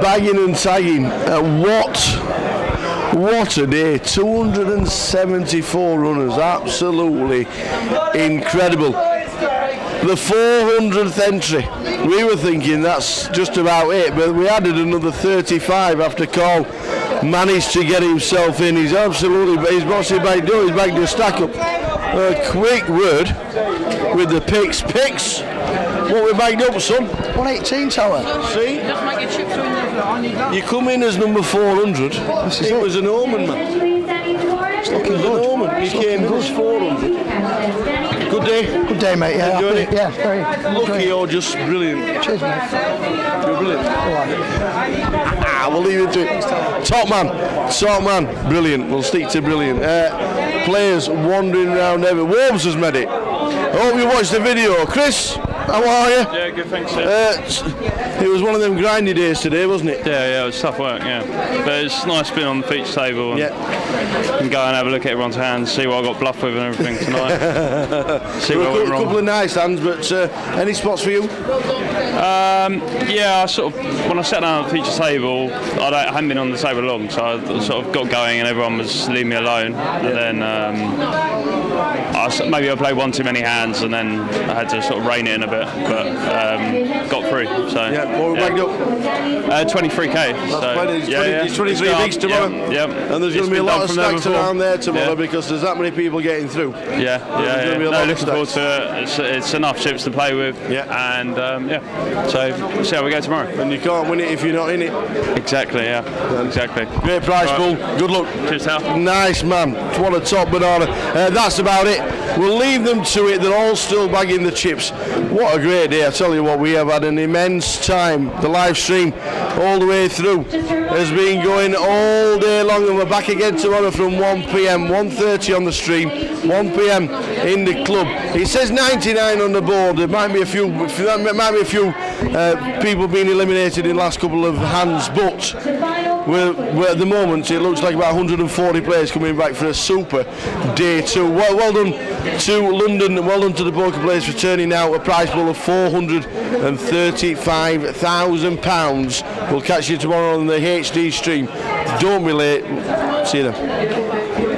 bagging and tagging. Uh, what what a day! 274 runners, absolutely incredible. The 400th entry. We were thinking that's just about it, but we added another 35 after Carl managed to get himself in. He's absolutely, But he's what's he back doing? He's back to stack up. A quick word with the picks. Picks. What we bagged up, son? 118 tower. See? You come in as number 400. This is it it. was an omen, man. It's looking It was an good. omen. He It's came in looking as 400. Good day. Good day, mate. Yeah, happy- yeah, very. Lucky or just brilliant? Cheers, mate. You're brilliant. Ah, we'll leave it to it. Top man, top man, brilliant. We'll stick to brilliant. Uh, players wandering around ever. Worms has made it. I hope you watched the video. Chris, how are you? Yeah, good, thanks. Uh, it was one of them grindy days today, wasn't it? yeah, yeah, it was tough work, yeah. But it's nice being on the feature table and, Yeah. and go and have a look at everyone's hands, see what I got bluff with and everything tonight. see There what were a couple of nice hands, but uh, any spots for you? Um, yeah, I sort of, when I sat down at the feature table, I, don't, I hadn't been on the table long, so I sort of got going and everyone was leaving me alone. And then um, I maybe I played one too many hands and then I had to sort of rein it in a bit, but um, got through. So Yeah, what we bagged up? Uh, 23k. so, plenty. It's yeah, 20 yeah. it's 23 It's weeks tomorrow. Yeah, yeah. And there's going to be a lot of there stacks around there tomorrow Yeah. because there's that many people getting through. Yeah, yeah, yeah. be a lot No, of looking forward to it. It's, it's enough chips to play with. Yeah. And um, yeah, so see how we go tomorrow. And you can't win it if you're not in it. Exactly, yeah, exactly. Great prize Right. pool. Good luck. Cheers, Hal. Nice man. What a top banana. Uh, that's about it. We'll leave them to it. They're all still bagging the chips. What a great day. I tell you what, we have had an immense time. The live stream all the way through has been going all day long and we're back again tomorrow from 1 p.m. 1.30 on the stream 1 p.m. in the club it says 99 on the board there might be a few there might be a few uh, people being eliminated in the last couple of hands but we're, we're at the moment it looks like about 140 players coming back for a super day two. Well, well done to London well done to the poker players for turning out a prize pool of 435,000 pounds. We'll catch you tomorrow on the HD stream. Don't be late. See you then